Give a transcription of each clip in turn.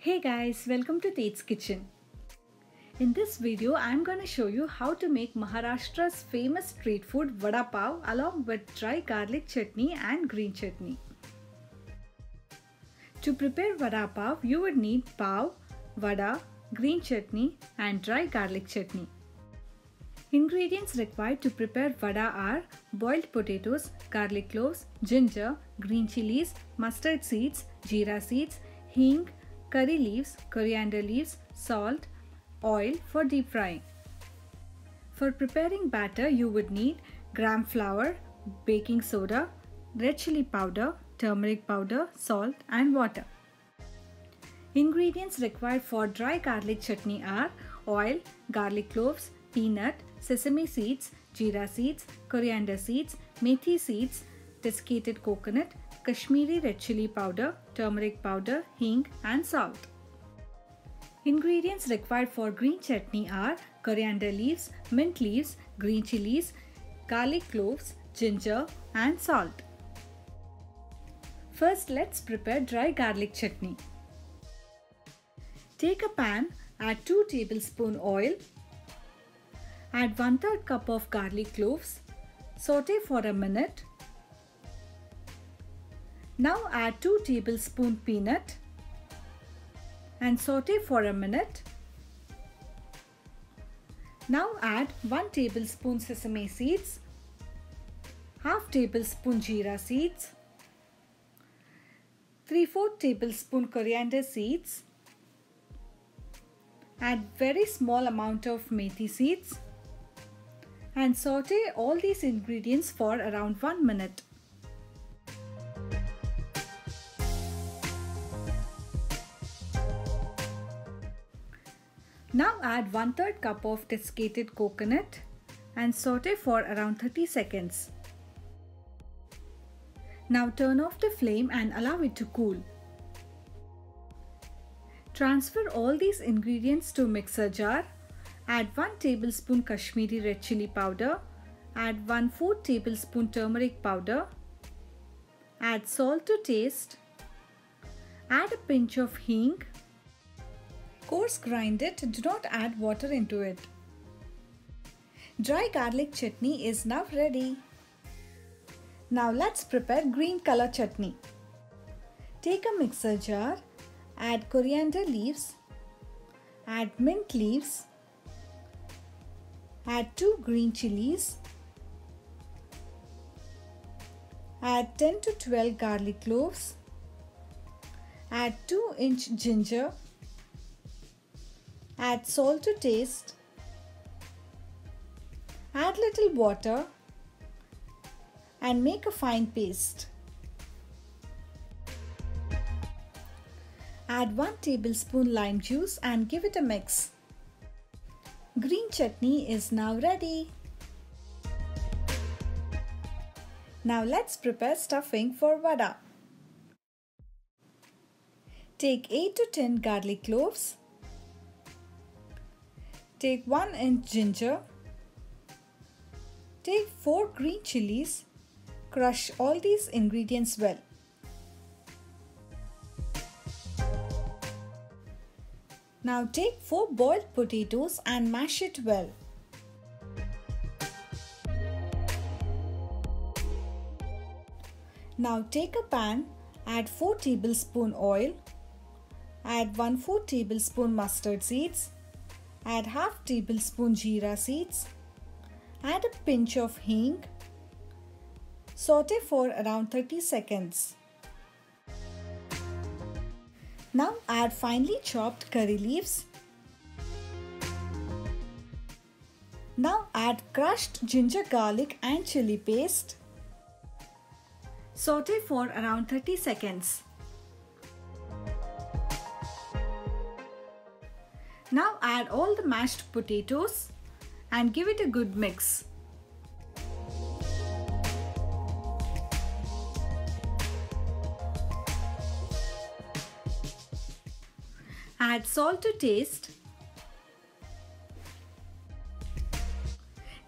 Hey guys, welcome to Tej's Kitchen. In this video, I'm going to show you how to make Maharashtra's famous street food vada pav along with dry garlic chutney and green chutney. To prepare vada pav, you would need pav, vada, green chutney and dry garlic chutney. Ingredients required to prepare vada are boiled potatoes, garlic cloves, ginger, green chilies, mustard seeds, jeera seeds, hing, curry leaves, coriander leaves, salt, oil for deep frying. For preparing batter, you would need gram flour, baking soda, red chili powder, turmeric powder, salt and water. Ingredients required for dry garlic chutney are oil, garlic cloves, peanut, sesame seeds, jeera seeds, coriander seeds, methi seeds, desiccated coconut, Kashmiri red chili powder, turmeric powder, hing and salt. Ingredients required for green chutney are coriander leaves, mint leaves, green chilies, garlic cloves, ginger and salt. First let's prepare dry garlic chutney. Take a pan, add 2 tablespoon oil, add 1 3 cup of garlic cloves, saute for a minute. Now add 2 tablespoon peanut and saute for a minute. Now add 1 tablespoon sesame seeds, half tablespoon jeera seeds, 3 4 tablespoon coriander seeds, add very small amount of methi seeds and saute all these ingredients for around 1 minute. Now add 1 3rd cup of desiccated coconut and saute for around 30 seconds. Now turn off the flame and allow it to cool. Transfer all these ingredients to mixer jar. Add 1 tablespoon Kashmiri red chili powder. Add 1 4 tablespoon turmeric powder. Add salt to taste. Add a pinch of hing Coarse grind it, do not add water into it. Dry garlic chutney is now ready. Now let's prepare green color chutney. Take a mixer jar, add coriander leaves, add mint leaves, add 2 green chilies, add 10 to 12 garlic cloves, add 2 inch ginger, Add salt to taste. Add little water and make a fine paste. Add 1 tablespoon lime juice and give it a mix. Green chutney is now ready. Now let's prepare stuffing for vada. Take 8 to 10 garlic cloves, Take 1 inch ginger. Take 4 green chilies. Crush all these ingredients well. Now take 4 boiled potatoes and mash it well. Now take a pan, add 4 tablespoon oil, add 1 4 tablespoon mustard seeds, Add half tablespoon jeera seeds. Add a pinch of hing. Saute for around 30 seconds. Now add finely chopped curry leaves. Now add crushed ginger garlic and chili paste. Saute for around 30 seconds. Now add all the mashed potatoes and give it a good mix. Add salt to taste.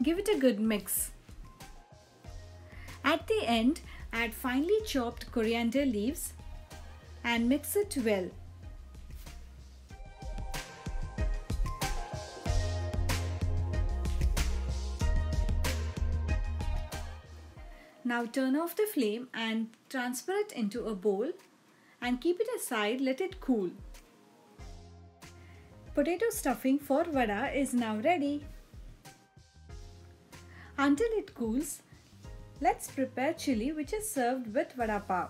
Give it a good mix. At the end, add finely chopped coriander leaves and mix it well. Now turn off the flame and transfer it into a bowl and keep it aside, let it cool. Potato stuffing for vada is now ready. Until it cools, let's prepare chili which is served with vada pav.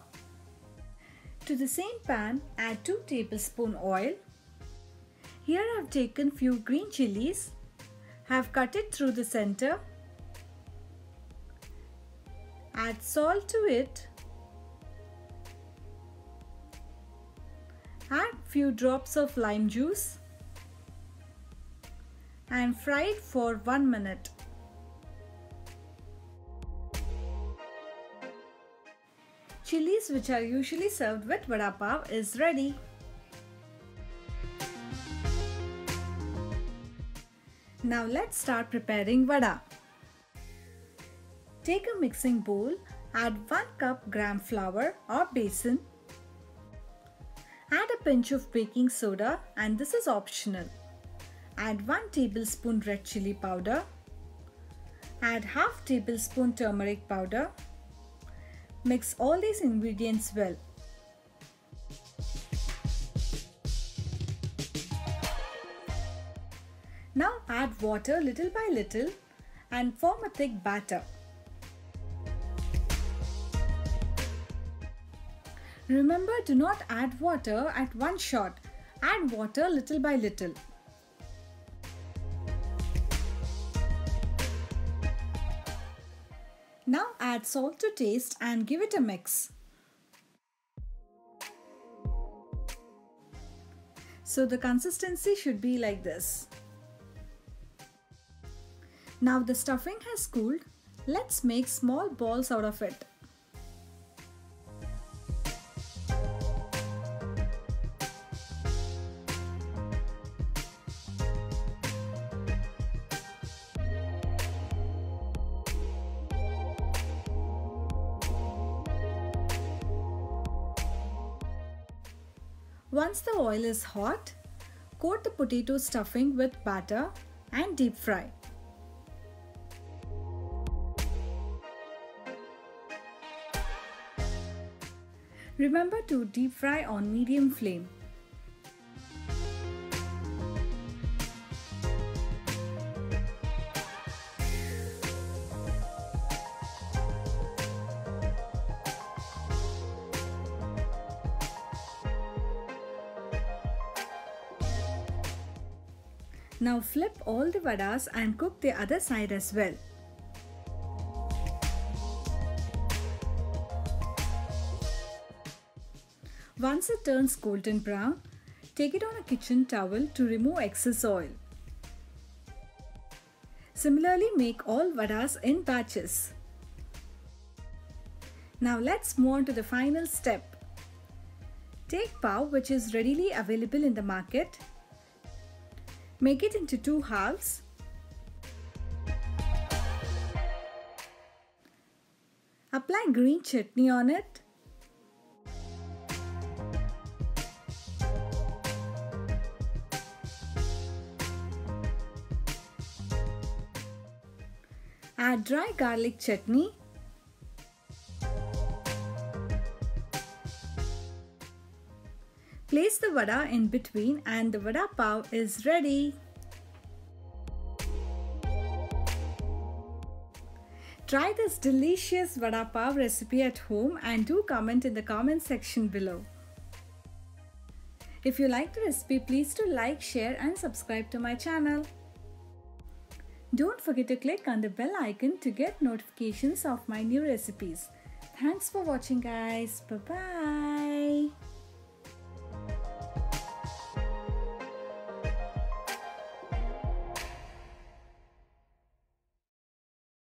To the same pan, add 2 tablespoon oil. Here I have taken few green chilies, have cut it through the center. Add salt to it. Add few drops of lime juice and fry it for 1 minute. Chilies which are usually served with vada pav is ready. Now let's start preparing vada. Take a mixing bowl, add 1 cup gram flour or besan. Add a pinch of baking soda and this is optional. Add 1 tablespoon red chili powder. Add half tablespoon turmeric powder. Mix all these ingredients well. Now add water little by little and form a thick batter. Remember do not add water at one shot. Add water little by little. Now add salt to taste and give it a mix. So the consistency should be like this. Now the stuffing has cooled, let's make small balls out of it. Once the oil is hot, coat the potato stuffing with batter and deep fry. Remember to deep fry on medium flame. Now flip all the vadas and cook the other side as well. Once it turns golden brown, take it on a kitchen towel to remove excess oil. Similarly make all vadas in batches. Now let's move on to the final step. Take pav which is readily available in the market Make it into two halves. Apply green chutney on it. Add dry garlic chutney Place the vada in between and the vada pav is ready. Try this delicious vada pav recipe at home and do comment in the comment section below. If you like the recipe, please do like, share and subscribe to my channel. Don't forget to click on the bell icon to get notifications of my new recipes. Thanks for watching guys. Bye-bye.